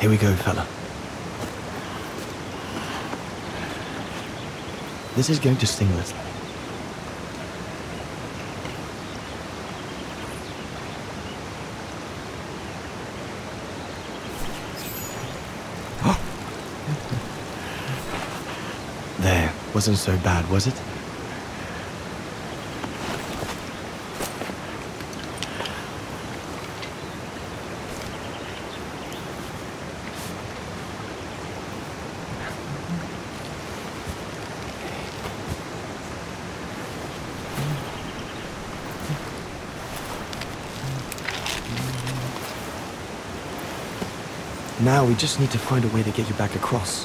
Here we go, fella. This is going to sting less. There, wasn't so bad, was it? Now we just need to find a way to get you back across.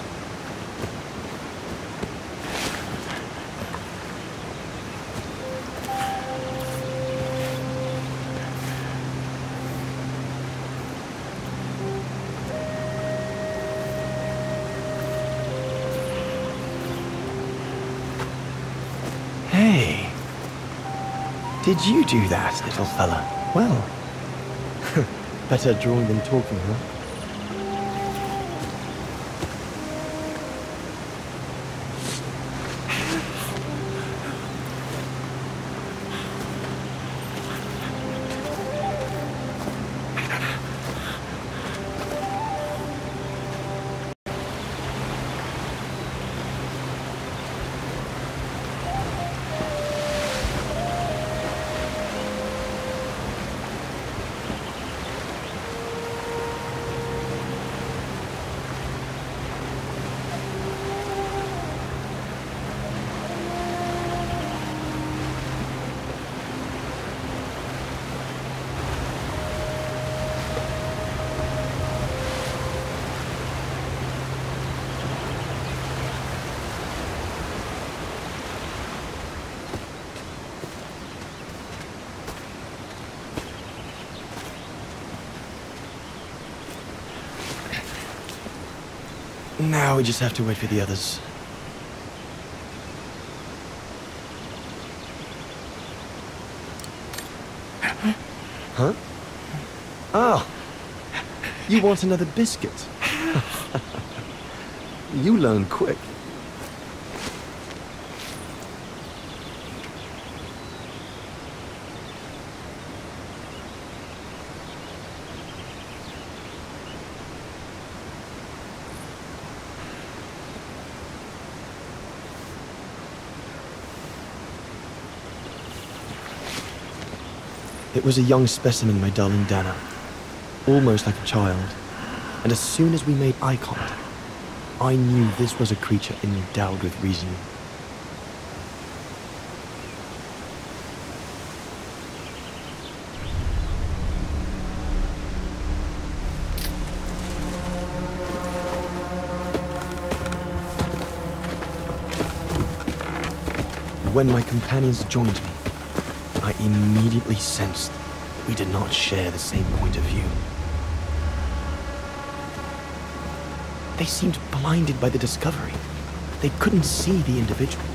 Hey. Did you do that, little fella? Well. Better drawing than talking, huh? Now we just have to wait for the others. Huh? Oh. You want another biscuit? you learn quick. It was a young specimen, my darling Dana. Almost like a child. And as soon as we made eye contact, I knew this was a creature endowed with reason. When my companions joined me, I immediately sensed we did not share the same point of view. They seemed blinded by the discovery. They couldn't see the individual.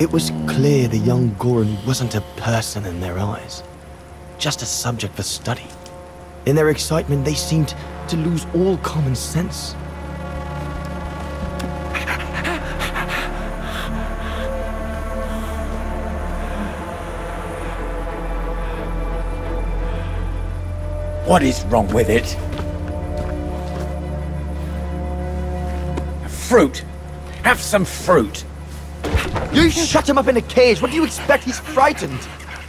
It was clear the young Gorun wasn't a person in their eyes, just a subject for study. In their excitement, they seemed to lose all common sense. What is wrong with it? Fruit! Have some fruit! You shut him up in a cage! What do you expect? He's frightened!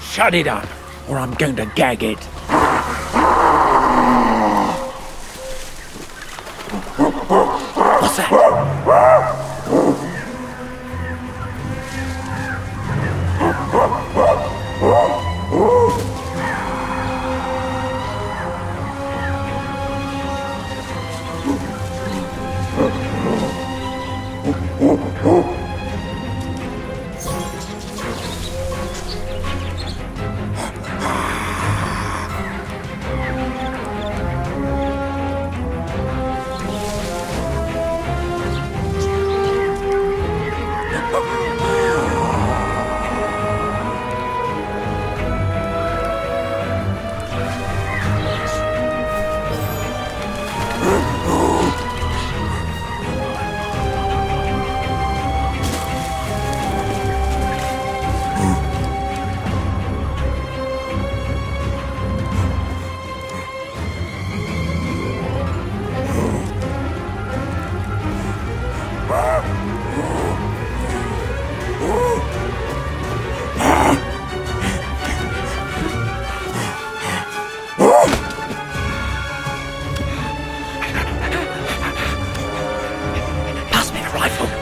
Shut it up, or I'm going to gag it. What's that?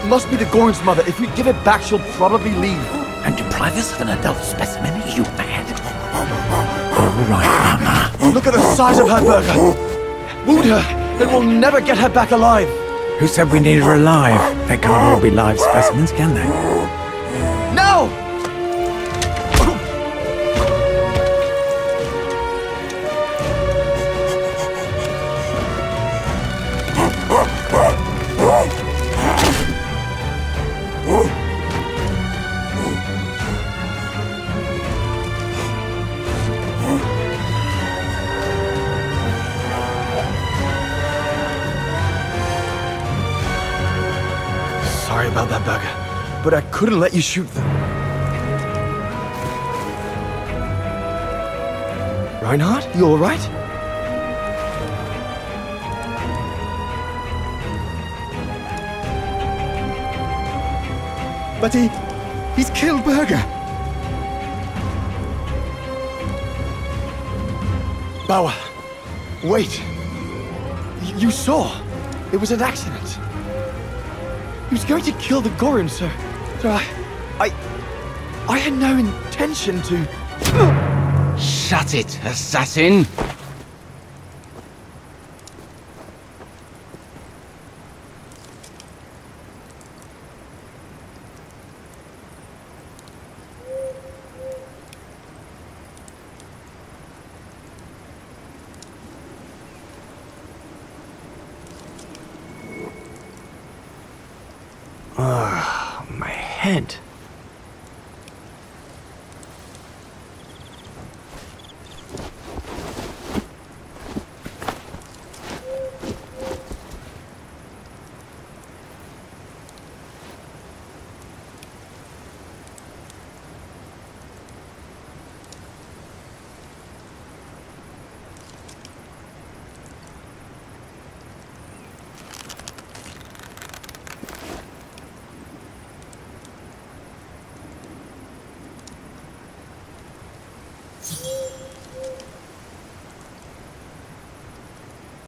Must be the Gorun's mother. If we give it back, she'll probably leave. And deprive us of an adult specimen? Are you mad? All right, Mama. Look at the size of her Berger. Wound her, and we'll never get her back alive. Who said we needed her alive? They can't all be live specimens, can they? About that, Berger, but I couldn't let you shoot them. Reinhardt, you all right? But he... he's killed Berger. Bauer, wait. Y- you saw. It was an accident. He was going to kill the Gorun, sir. So I... I... I had no intention to... Shut it, assassin! Head.